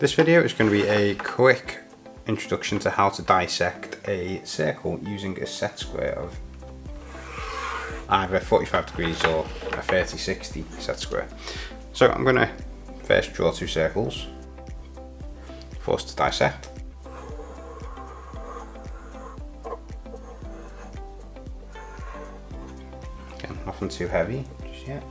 This video is going to be a quick introduction to how to dissect a circle using a set square of either 45 degrees or a 30-60 set square. So I'm going to first draw two circles for us to dissect. Again, nothing too heavy just yet.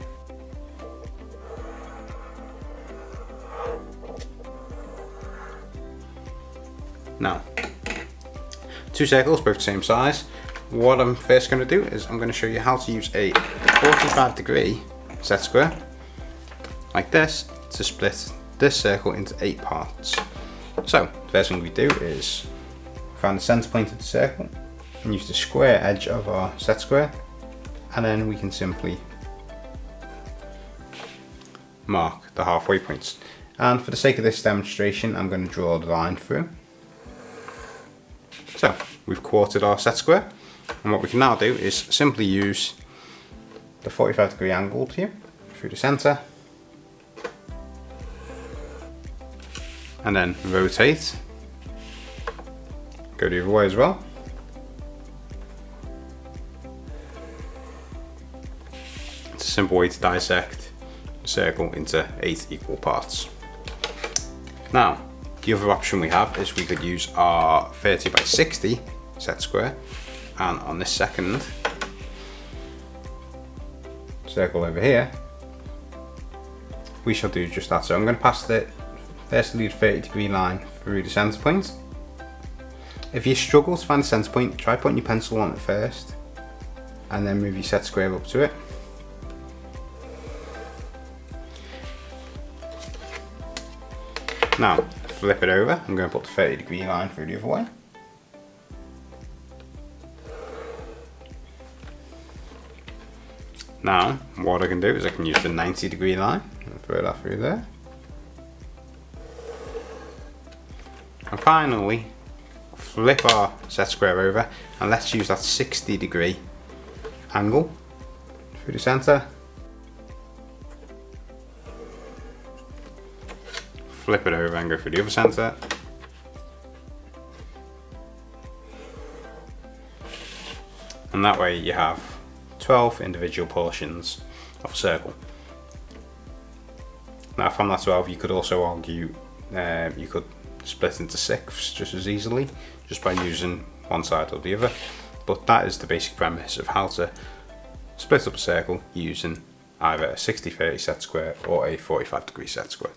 Now, two circles, both the same size. What I'm first going to do is I'm going to show you how to use a 45 degree set square, like this, to split this circle into eight parts. So, first thing we do is find the center point of the circle and use the square edge of our set square, and then we can simply mark the halfway points. And for the sake of this demonstration, I'm going to draw the line through. So we've quartered our set square and what we can now do is simply use the 45 degree angle here through the center and then rotate. Go the other way as well. It's a simple way to dissect a circle into eight equal parts. Now the other option we have is we could use our 30 by 60 set square and on this second circle over here we shall do just that. So I'm going to pass the first lead 30 degree line through the centre point. If you struggle to find the centre point, try putting your pencil on it first and then move your set square up to it. Now, flip it over. I'm going to put the 30 degree line through the other way. Now, what I can do is I can use the 90 degree line and throw that through there. And finally, flip our set square over and let's use that 60 degree angle through the center flip it over and go through the other center. And that way you have 12 individual portions of a circle. Now from that 12 you could also argue uh, you could split into sixths just as easily just by using one side or the other but that is the basic premise of how to split up a circle using either a 60-30 set square or a 45 degree set square.